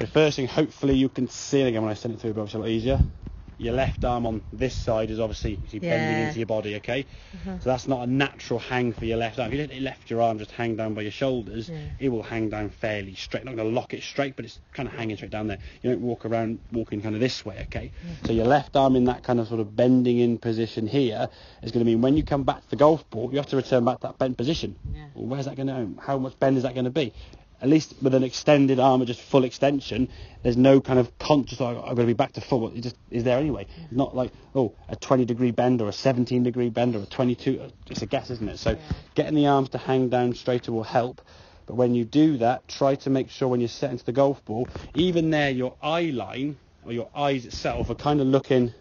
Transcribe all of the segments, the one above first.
The first thing, hopefully you can see it again when I send it through, but it's a lot easier. Your left arm on this side is obviously see, bending into your body, okay? Uh-huh. So that's not a natural hang for your left arm. If you just left your arm just hang down by your shoulders, Yeah. it will hang down fairly straight. Not going to lock it straight, but it's kind of hanging straight down there. You don't walk around walking kind of this way, okay? So your left arm in that kind of sort of bending in position here is going to mean when you come back to the golf ball, you have to return back to that bent position. Yeah. Well, where's that going to? How much bend is that going to be? At least with an extended arm or just full extension, there's no kind of conscious. Oh, I've got to be back to full. It just is there anyway. It's not like oh a 20 degree bend or a 17 degree bend or a 22. It's a guess, isn't it? So Yeah. getting the arms to hang down straighter will help. But when you do that, try to make sure when you're setting to the golf ball, even there, your eye line or your eyes itself are kind of looking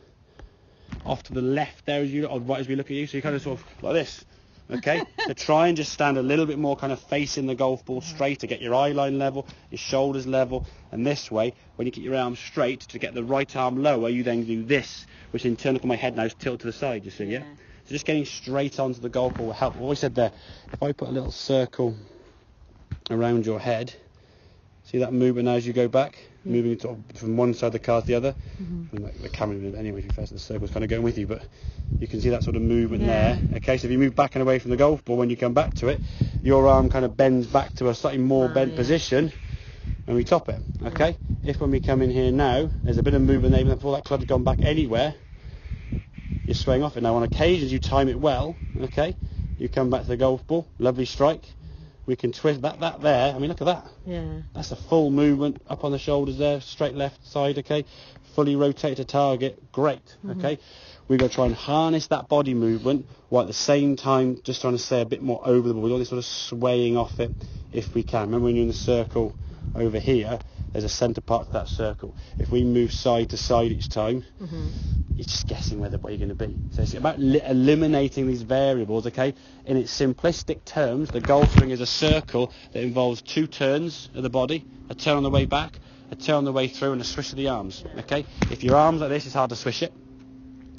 off to the left there as you or right as we look at you. So you kind of sort of like this. Okay, so try and just stand a little bit more kind of facing the golf ball mm-hmm. straight to get your eye line level, your shoulders level, and this way, when you keep your arms straight to get the right arm lower, you then do this, which in turn, look at my head now, is tilt to the side, you see, yeah? Yeah. So just getting straight onto the golf ball will help. Always said there, if I put a little circle around your head, see that movement as you go back, Yeah. moving sort of from one side of the car to the other, Mhm. and like the camera anyway, to be fair, so the circle's kind of going with you, but you can see that sort of movement Yeah. there. Okay, so if you move back and away from the golf ball, when you come back to it, your arm kind of bends back to a slightly more Ah, bent yeah. position, and we top it. Okay, if when we come in here now, there's a bit of movement there, even before that club's gone back anywhere, you're swaying off it. Now on occasions you time it well, okay, you come back to the golf ball, lovely strike, we can twist that, that there, I mean look at that. Yeah. That's a full movement up on the shoulders there, straight left side, okay? Fully rotate to target, great, Mhm. okay? we're going to try and harness that body movement while at the same time just trying to stay a bit more over the ball. Want this sort of swaying off it if we can. Remember when you're in the circle over here, there's a centre part to that circle. If we move side to side each time, Mhm. You're just guessing where the way you're going to be. So it's about li- eliminating these variables, okay? In its simplistic terms, the golf swing is a circle that involves two turns of the body, a turn on the way back, a turn on the way through, and a swish of the arms, okay? If your arms like this, it's hard to swish it,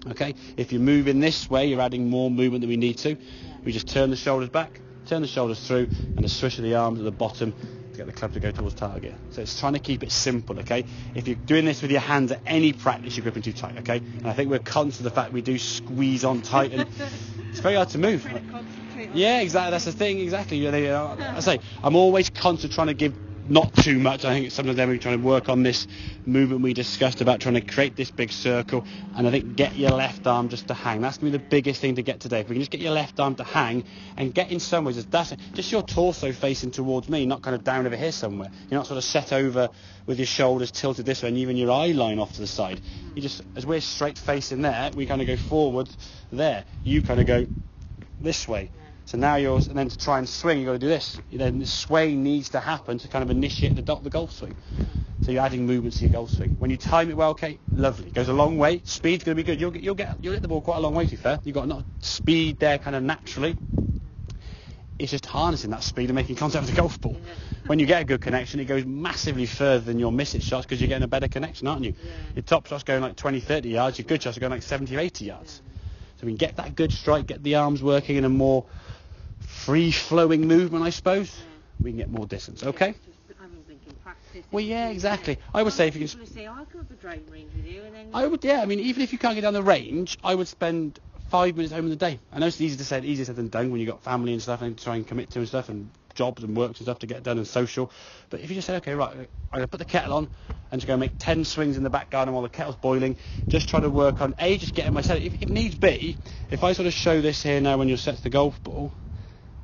okay? If you move in this way, you're adding more movement than we need to. We just turn the shoulders back, turn the shoulders through, and a swish of the arms at the bottom to get the club to go towards target. So it's trying to keep it simple, okay? If you're doing this with your hands at any practice, you're gripping too tight, okay? And I think we're conscious of the fact we do squeeze on tight, and it's very hard to move. To Yeah, exactly. That's the thing. Exactly. You know, I say I'm always constant trying to give not too much. I think sometimes they're trying to work on this movement we discussed about trying to create this big circle, and I think get your left arm just to hang. That's going to be the biggest thing to get today. If we can just get your left arm to hang and get in some ways, that's just your torso facing towards me, not kind of down over here somewhere. You're not sort of set over with your shoulders tilted this way and even your eye line off to the side. You just, as we're straight facing there, we kind of go forward there. You kind of go this way. So now you're, and then to try and swing, you've got to do this. Then the sway needs to happen to kind of initiate the, the golf swing. So you're adding movement to your golf swing. When you time it well, okay, lovely. It goes a long way. Speed's going to be good. You'll get, you'll get, you'll hit the ball quite a long way. To be fair, you've got enough speed there, kind of naturally. It's just harnessing that speed and making contact with the golf ball. When you get a good connection, it goes massively further than your miss it shots because you're getting a better connection, aren't you? Yeah. Your top shots going like 20, 30 yards. Your good shots are going like 70 or 80 yards. So we can get that good strike, get the arms working in a more free-flowing movement, I suppose. We can get more distance. Okay. Just, I'm thinking practice. Well, yeah, exactly. I would say if you can. Say, oh, I go to the driving range with you, and then I would, yeah. I mean, even if you can't get down the range, I would spend five minutes home in the day. I know it's easy to say, easier said than done when you've got family and stuff and to try and commit to and stuff and jobs and works and stuff to get done and social. But if you just say, okay, right, I'm going to put the kettle on and just go make 10 swings in the back garden while the kettle's boiling, just try to work on, A, just getting myself, if, if needs be, if I sort of show this here now when you're set to the golf ball,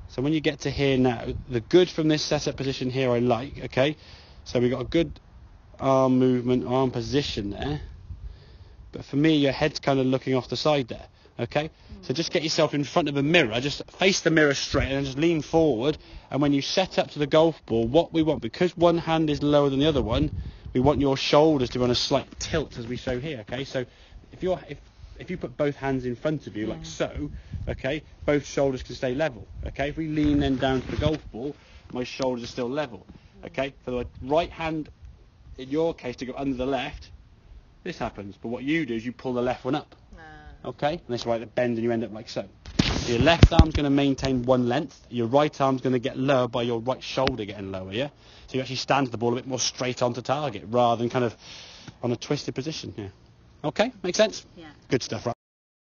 so when you get to here now, the good from this setup position here I like, okay? So we've got a good arm movement, arm position there. But for me, your head's kind of looking off the side there, okay? So just get yourself in front of a mirror, just face the mirror straight and just lean forward. And when you set up to the golf ball, what we want, because one hand is lower than the other one, we want your shoulders to on a slight tilt as we show here, okay? So if you're, if, if you put both hands in front of you like so, okay, both shoulders can stay level, okay? If we lean then down to the golf ball, my shoulders are still level, okay? For the right hand, in your case, to go under the left, this happens. But what you do is you pull the left one up, Ah. okay? And that's why the bend and you end up like so. So your left arm's going to maintain one length. Your right arm's going to get lower by your right shoulder getting lower, yeah? So you actually stand the ball a bit more straight onto target rather than kind of on a twisted position, yeah. Okay, makes sense? Yeah. Good stuff, right?